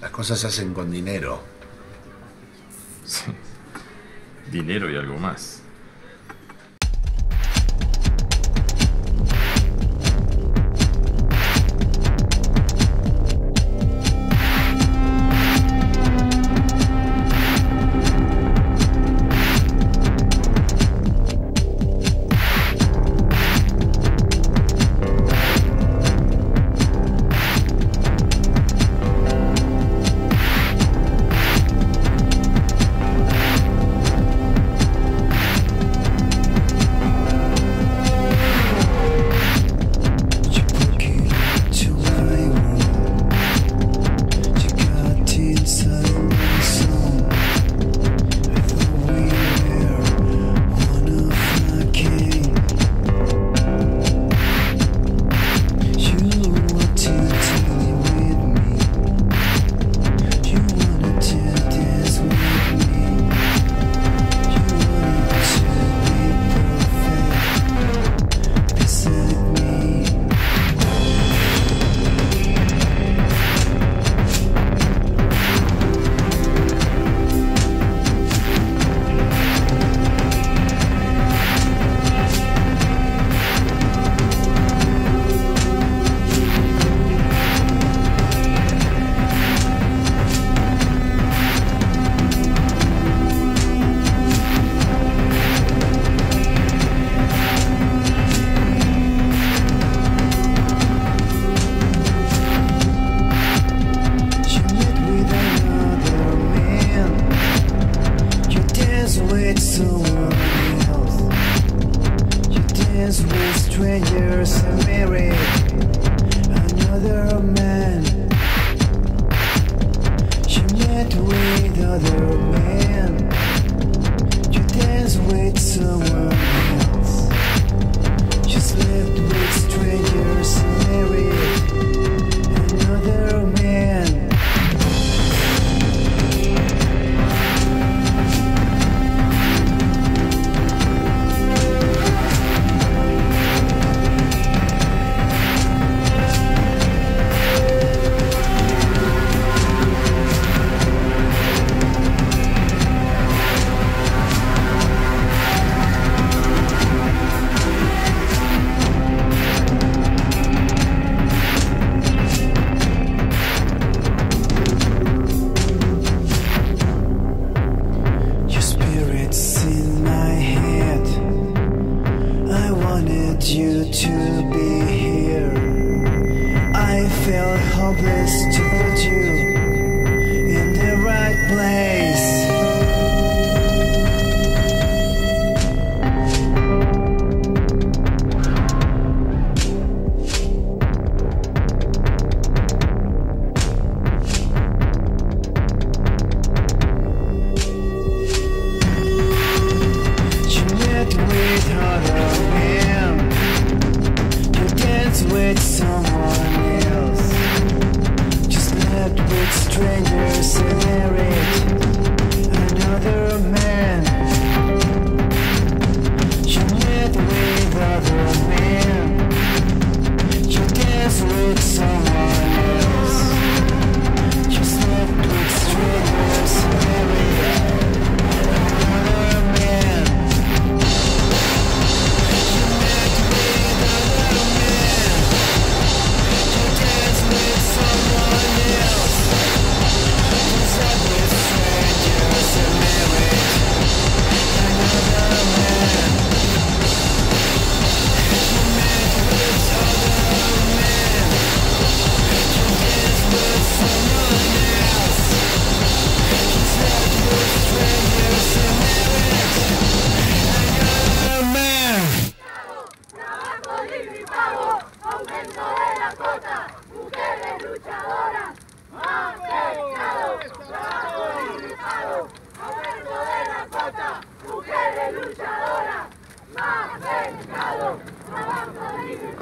Las cosas se hacen con dinero. Sí. Dinero y algo más. sweet someone else. You dance with strangers and marry another man. Más mercado, trabajo luchadora, más pescado, abajo del